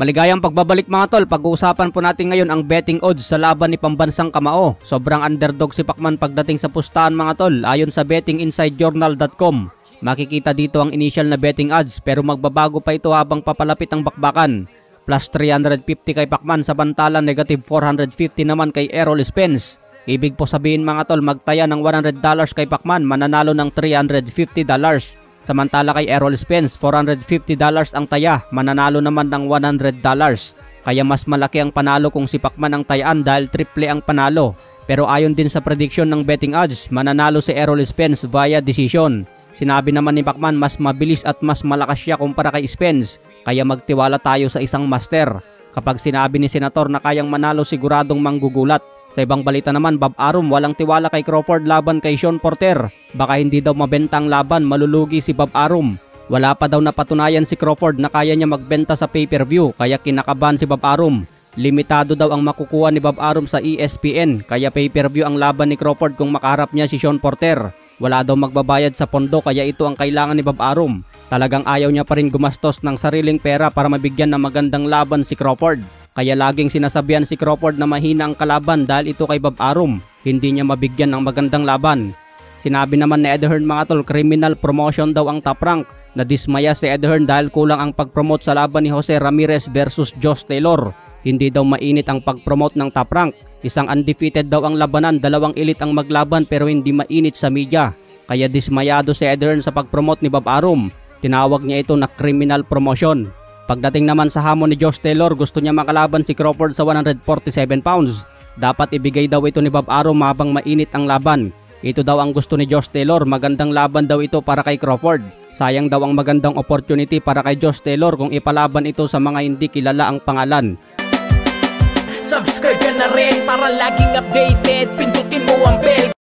Maligayang pagbabalik mga tol, pag-uusapan po natin ngayon ang betting odds sa laban ni Pambansang Kamao. Sobrang underdog si Pacman pagdating sa pustahan mga tol ayon sa bettinginsidejournal.com. Makikita dito ang initial na betting odds pero magbabago pa ito habang papalapit ang bakbakan. Plus 350 kay Pacman samantalang negative 450 naman kay Errol Spence. Ibig po sabihin mga tol magtaya ng $100 kay Pacman mananalo ng $350. Samantala kay Errol Spence, $450 ang taya, mananalo naman ng $100. Kaya mas malaki ang panalo kung si Pacman ang tayaan dahil triple ang panalo. Pero ayon din sa prediction ng betting odds, mananalo si Errol Spence via decision. Sinabi naman ni Pacman mas mabilis at mas malakas siya kumpara kay Spence, kaya magtiwala tayo sa isang master. Kapag sinabi ni Senator na kayang manalo siguradong manggugulat. Sa ibang balita naman, Bob Arum walang tiwala kay Crawford laban kay Sean Porter. Baka hindi daw mabenta ang laban, malulugi si Bob Arum. Wala pa daw napatunayan si Crawford na kaya niya magbenta sa pay-per-view kaya kinakabahan si Bob Arum. Limitado daw ang makukuha ni Bob Arum sa ESPN kaya pay-per-view ang laban ni Crawford kung makaharap niya si Sean Porter. Wala daw magbabayad sa pondo kaya ito ang kailangan ni Bob Arum. Talagang ayaw niya pa rin gumastos ng sariling pera para mabigyan ng magandang laban si Crawford. Kaya laging sinasabihan si Crawford na mahina ang kalaban dahil ito kay Bob Arum. Hindi niya mabigyan ng magandang laban. Sinabi naman ni Ed Hearn mga tol, criminal promotion daw ang top rank. Nadismaya si Ed Hearn dahil kulang ang pag-promote sa laban ni Jose Ramirez versus Josh Taylor. Hindi daw mainit ang pag-promote ng top rank. Isang undefeated daw ang labanan, dalawang elite ang maglaban pero hindi mainit sa media. Kaya dismayado si Ed Hearn sa pag-promote ni Bob Arum. Tinawag niya ito na criminal promotion. Pagdating naman sa hamon ni Josh Taylor, gusto niya makalaban si Crawford sa 147 pounds. Dapat ibigay daw ito ni Bob Arum habang mainit ang laban. Ito daw ang gusto ni Josh Taylor, magandang laban daw ito para kay Crawford. Sayang daw ang magandang opportunity para kay Josh Taylor kung ipalaban ito sa mga hindi kilala ang pangalan. Subscribe ka na rin para laging updated Pindutin mo ang bell